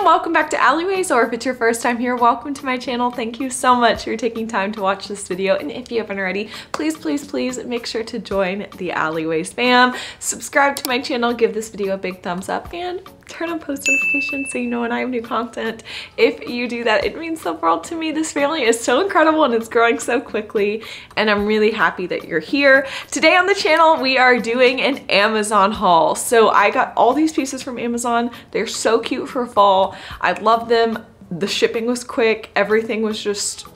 fam, welcome back to Alleeways, or if it's your first time here, welcome to my channel. Thank you so much for taking time to watch this video, and if you haven't already, please, please, please make sure to join the Alleeways fam. Subscribe to my channel, give this video a big thumbs up, and turn on post notifications so you know when I have new content. If you do that, it means the world to me. This family is so incredible and it's growing so quickly, and I'm really happy that you're here. Today on the channel, we are doing an Amazon haul. So I got all these pieces from Amazon. They're so cute for fall. I love them. The shipping was quick. Everything was just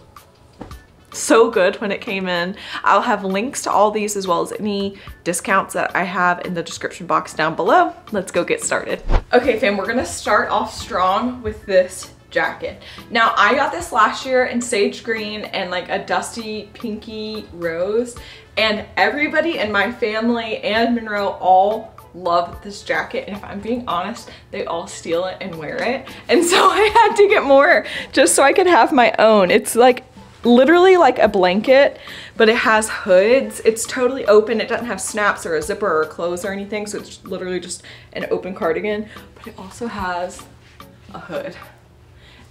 so good when it came in. I'll have links to all these as well as any discounts that I have in the description box down below. Let's go get started. Okay fam, we're gonna start off strong with this jacket. Now I got this last year in sage green and like a dusty pinky rose and everybody in my family and Monroe all love this jacket and if I'm being honest they all steal it and wear it and so I had to get more just so I could have my own it's like literally like a blanket, but it has hoods. It's totally open. It doesn't have snaps or a zipper or clothes or anything. So it's literally just an open cardigan, but it also has a hood.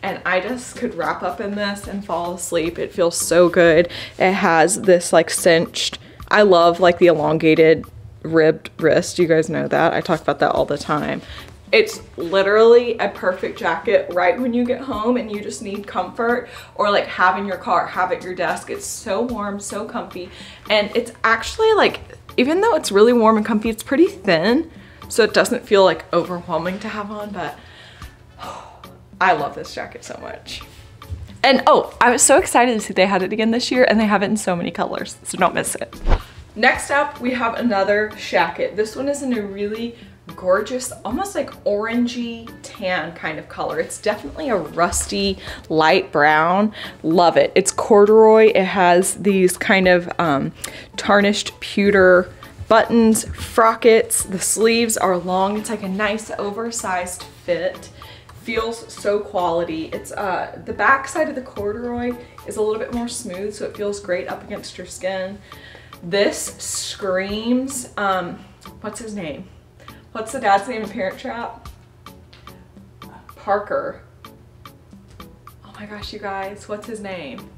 And I just could wrap up in this and fall asleep. It feels so good. It has this like cinched, I love like the elongated ribbed wrist. You guys know that. I talk about that all the time. It's literally a perfect jacket right when you get home and you just need comfort or like have in your car, have at your desk. It's so warm, so comfy. And it's actually like, even though it's really warm and comfy, it's pretty thin. So it doesn't feel like overwhelming to have on, but I love this jacket so much. And oh, I was so excited to see they had it again this year and they have it in so many colors, so don't miss it. Next up, we have another shacket. This one is in a really gorgeous, almost like orangey tan kind of color. It's definitely a rusty light brown. Love it. It's corduroy. It has these kind of um, tarnished pewter buttons, frockets. The sleeves are long. It's like a nice oversized fit. Feels so quality. It's uh, the back side of the corduroy is a little bit more smooth, so it feels great up against your skin. This screams, um, what's his name? What's the dad's name in Parent Trap? Parker. Oh my gosh, you guys, what's his name?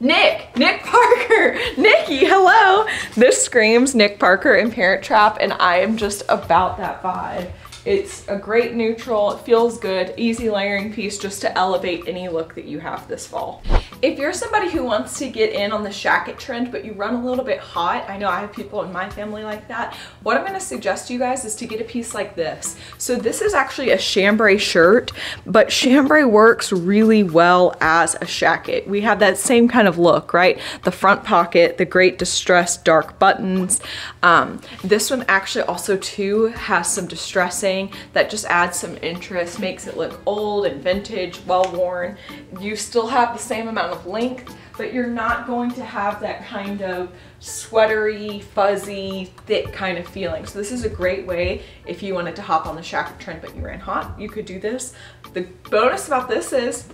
Nick, Nick Parker, Nikki, hello. This screams Nick Parker in Parent Trap and I am just about that vibe. It's a great neutral, it feels good, easy layering piece just to elevate any look that you have this fall. If you're somebody who wants to get in on the shacket trend, but you run a little bit hot, I know I have people in my family like that, what I'm gonna suggest to you guys is to get a piece like this. So this is actually a chambray shirt, but chambray works really well as a shacket. We have that same kind of look, right? The front pocket, the great distressed dark buttons. Um, this one actually also too has some distressing that just adds some interest, makes it look old and vintage, well worn. You still have the same amount of length, but you're not going to have that kind of sweatery, fuzzy, thick kind of feeling. So this is a great way if you wanted to hop on the shacket trend but you ran hot, you could do this. The bonus about this is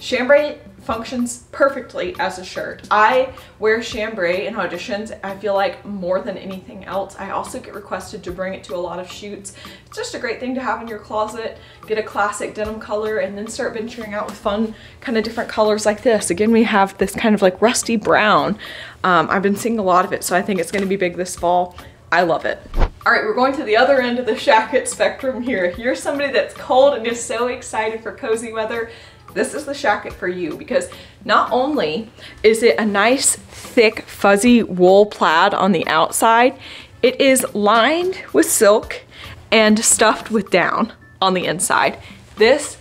chambray functions perfectly as a shirt. I wear chambray in auditions, I feel like more than anything else. I also get requested to bring it to a lot of shoots. It's just a great thing to have in your closet, get a classic denim color and then start venturing out with fun kind of different colors like this. Again, we have this kind of like rusty brown. Um, I've been seeing a lot of it, so I think it's gonna be big this fall. I love it. All right, we're going to the other end of the shacket spectrum here. If you're somebody that's cold and just so excited for cozy weather, this is the shacket for you because not only is it a nice thick fuzzy wool plaid on the outside, it is lined with silk and stuffed with down on the inside. This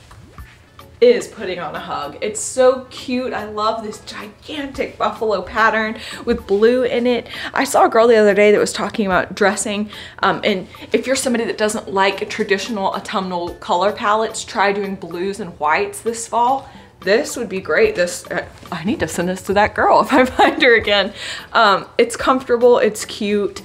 is putting on a hug. It's so cute. I love this gigantic buffalo pattern with blue in it. I saw a girl the other day that was talking about dressing um, and if you're somebody that doesn't like traditional autumnal color palettes, try doing blues and whites this fall this would be great. This, uh, I need to send this to that girl if I find her again. Um, it's comfortable, it's cute,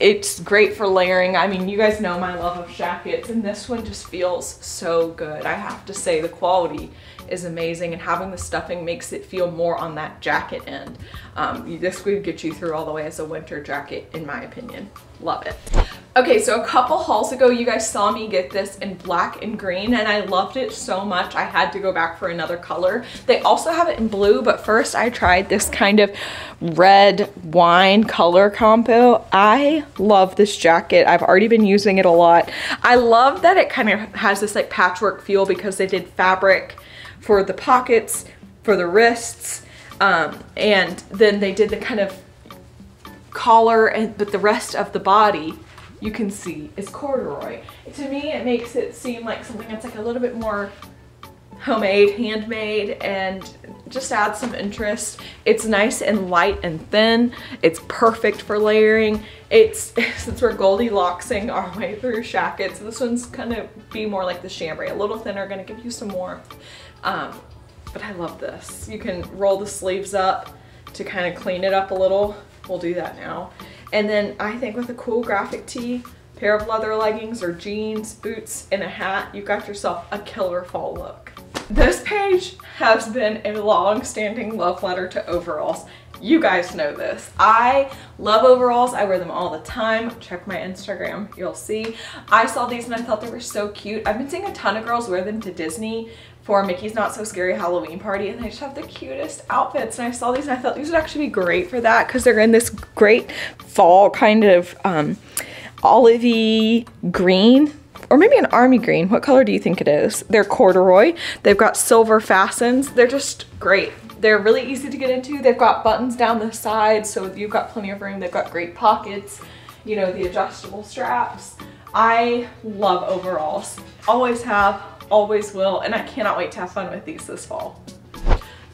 it's great for layering. I mean, you guys know my love of jackets and this one just feels so good. I have to say the quality is amazing and having the stuffing makes it feel more on that jacket end. Um, this would get you through all the way as a winter jacket in my opinion. Love it. Okay, so a couple hauls ago, you guys saw me get this in black and green, and I loved it so much, I had to go back for another color. They also have it in blue, but first I tried this kind of red wine color combo. I love this jacket. I've already been using it a lot. I love that it kind of has this like patchwork feel because they did fabric for the pockets, for the wrists, um, and then they did the kind of collar, and but the rest of the body you can see is corduroy. To me, it makes it seem like something that's like a little bit more homemade, handmade, and just adds some interest. It's nice and light and thin. It's perfect for layering. It's, since we're Goldilocksing our way through shackets, this one's gonna be more like the chambray, a little thinner, gonna give you some warmth. Um, but I love this. You can roll the sleeves up to kind of clean it up a little. We'll do that now. And then I think with a cool graphic tee, pair of leather leggings or jeans, boots, and a hat, you've got yourself a killer fall look. This page has been a long-standing love letter to overalls. You guys know this. I love overalls. I wear them all the time. Check my Instagram, you'll see. I saw these and I thought they were so cute. I've been seeing a ton of girls wear them to Disney for Mickey's Not So Scary Halloween party and they just have the cutest outfits and I saw these and I thought these would actually be great for that because they're in this great fall kind of um, olivey green or maybe an army green. What color do you think it is? They're corduroy. They've got silver fastens. They're just great. They're really easy to get into. They've got buttons down the sides, so you've got plenty of room. They've got great pockets, you know, the adjustable straps. I love overalls. Always have, always will, and I cannot wait to have fun with these this fall.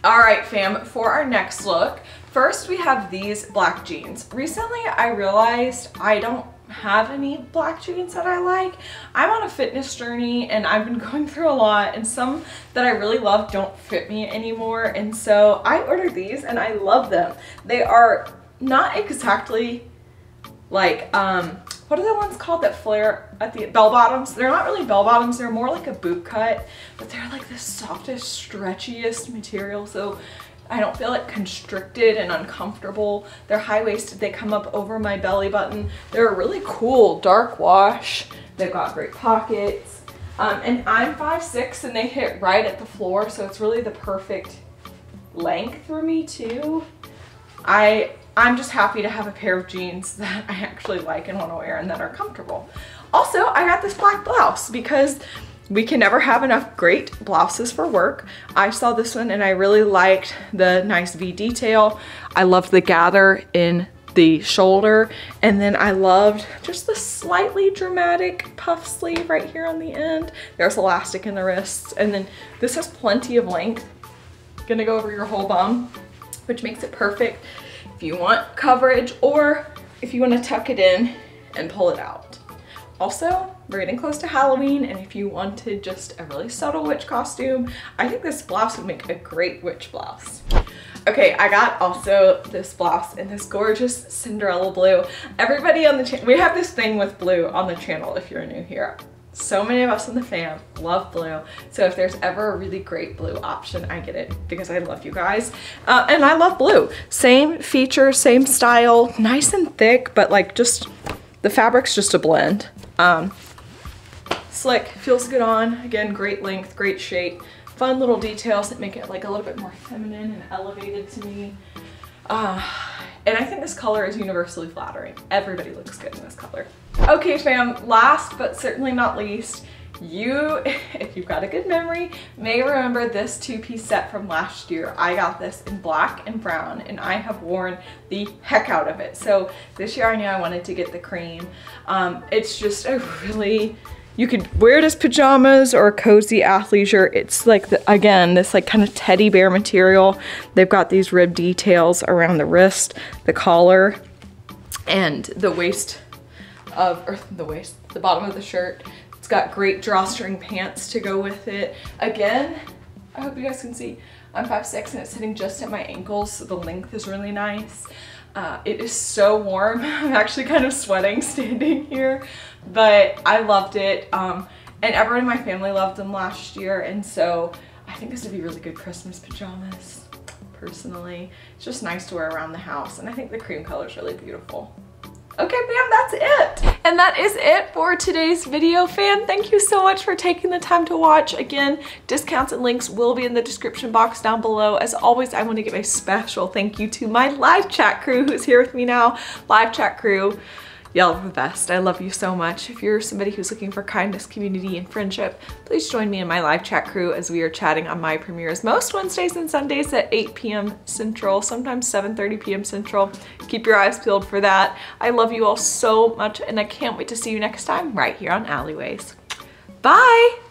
All right, fam, for our next look, first we have these black jeans. Recently, I realized I don't have any black jeans that I like. I'm on a fitness journey and I've been going through a lot and some that I really love don't fit me anymore. And so I ordered these and I love them. They are not exactly like, um, what are the ones called that flare at the bell bottoms? They're not really bell bottoms, they're more like a boot cut, but they're like the softest, stretchiest material. So I don't feel like constricted and uncomfortable. They're high-waisted, they come up over my belly button. They're a really cool dark wash. They've got great pockets. Um, and I'm 5'6", and they hit right at the floor, so it's really the perfect length for me too. I I'm just happy to have a pair of jeans that I actually like and want to wear and that are comfortable. Also, I got this black blouse because we can never have enough great blouses for work. I saw this one and I really liked the nice V detail. I loved the gather in the shoulder and then I loved just the slightly dramatic puff sleeve right here on the end. There's elastic in the wrists and then this has plenty of length. Gonna go over your whole bum, which makes it perfect if you want coverage or if you want to tuck it in and pull it out. Also, we're getting close to Halloween and if you wanted just a really subtle witch costume, I think this blouse would make a great witch blouse. Okay, I got also this blouse in this gorgeous Cinderella blue. Everybody on the channel, we have this thing with blue on the channel if you're new here so many of us in the fam love blue. So if there's ever a really great blue option, I get it because I love you guys. Uh, and I love blue. Same feature, same style, nice and thick, but like just, the fabric's just a blend. Um, slick, feels good on. Again, great length, great shape. Fun little details that make it like a little bit more feminine and elevated to me. Uh, and I think this color is universally flattering. Everybody looks good in this color. Okay fam, last but certainly not least, you, if you've got a good memory, may remember this two-piece set from last year. I got this in black and brown and I have worn the heck out of it. So this year I knew I wanted to get the cream. Um, it's just a really you could wear it as pajamas or cozy athleisure. It's like, the, again, this like kind of teddy bear material. They've got these rib details around the wrist, the collar, and the waist of, or the waist, the bottom of the shirt. It's got great drawstring pants to go with it. Again, I hope you guys can see, I'm 5'6", and it's sitting just at my ankles, so the length is really nice. Uh, it is so warm. I'm actually kind of sweating standing here, but I loved it. Um, and everyone in my family loved them last year. And so I think this would be really good Christmas pajamas, personally. It's just nice to wear around the house. And I think the cream color is really beautiful. Okay, bam, that's it. And that is it for today's video, fam. Thank you so much for taking the time to watch. Again, discounts and links will be in the description box down below. As always, I want to give a special thank you to my live chat crew who's here with me now. Live chat crew. Y'all are the best. I love you so much. If you're somebody who's looking for kindness, community, and friendship, please join me in my live chat crew as we are chatting on my premieres most Wednesdays and Sundays at 8 p.m. Central, sometimes 7.30 p.m. Central. Keep your eyes peeled for that. I love you all so much and I can't wait to see you next time right here on Alleeways. Bye!